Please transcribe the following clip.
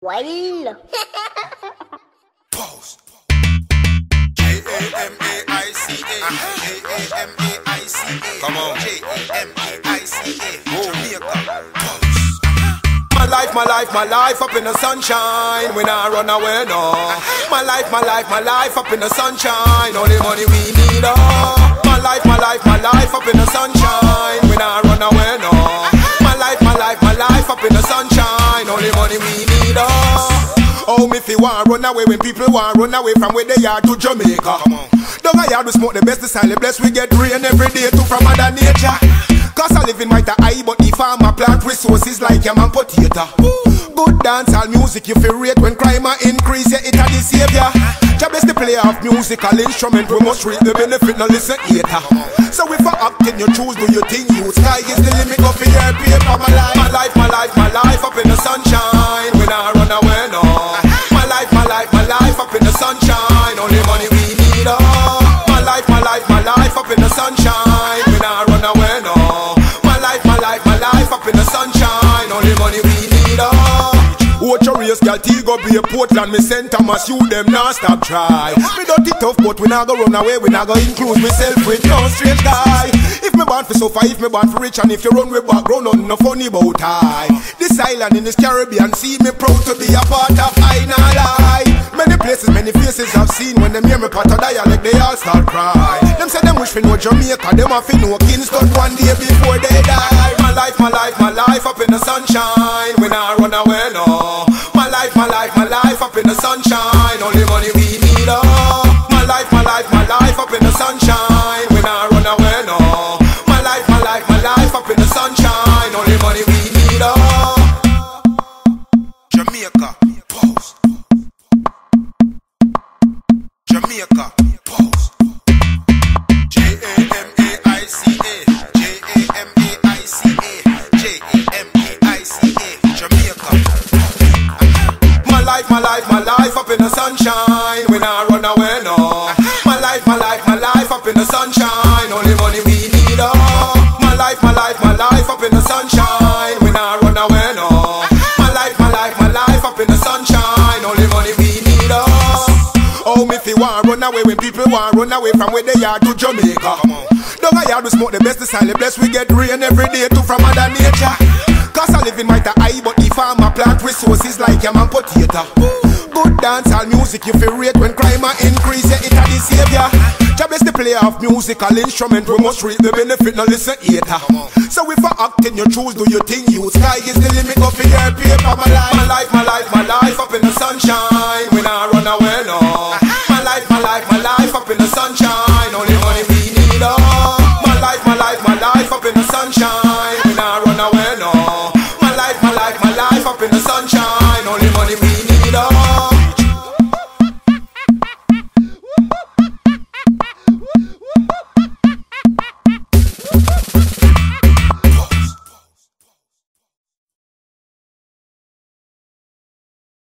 Well. Pause. J A M A I C A. J A M A I C A. Come on. J A M A I C A. Jamaica. My life, my life, my life up in the sunshine. When I run away, no. My life, my life, my life up in the sunshine. Only money we need, oh. My life, my life, my life up in the sunshine. When I run away, no. My life, my life, my life up in the sunshine. Only money we need, oh. Oh, me fi want run away when people want run away from where they are to Jamaica. Come on. Don't I yard we smoke the best, the silent bless. We get rain every day too from mother nature. Cause I live in my eye, but the farmer plant resources like yam and potato. Good dance all music, you feel rate when crime increase, yeah, it a the savior. Job is the player of musical instrument, we must reap the benefit, no listen hater. So if I acting, you choose, do you think you sky is the limit of your paper, my life, my life, my life, my life up in the sunshine. When I run away, no. My life, my life, my life up in the sunshine. Only money we need, oh. My life, my life, my life up in the sunshine. Watch your race, girl, T go be a Portland, me St. Thomas, you them not stop try. Me it tough, but we not go run away, we not go include myself with no strange guy. If me born for suffer, if me born for rich, and if you run with background, nothing no funny about I. This island in this Caribbean sea, me proud to be a part of I not lie. Many places, many faces I've seen when them hear me part of dialect, they all start cry. Them say them wish for know Jamaica, them have know Kingston one day before they die. My life, my life, my life up in the sunshine, when I run away, no. My life, my life, up in the sunshine, only life, my life, my life up in the sunshine. When I run away, no. My life, my life, my life up in the sunshine. Only money we need, oh. My life, my life, my life up in the sunshine. When I run away, no. My life, my life, my life up in the sunshine. Only money we need, oh. Oh, me fi want run away when people want run away from where they are to Jamaica. Don't I yard we smoke the best, the silent bless. We get rain every day too from mother nature. Cause I live in my eye, but the farmer plant resources like yam and potato. Good dance all music, you feel rate when crime a increase, yeah, it a the savior. Job is the player of musical instrument, we must reap the benefit, no listen hater. So if I acting, you choose, do you think you sky is the limit of your paper, my life, my life, my life, my life up in the sunshine. When I run away, no. My life, my life, my life up in the sunshine.